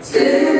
Still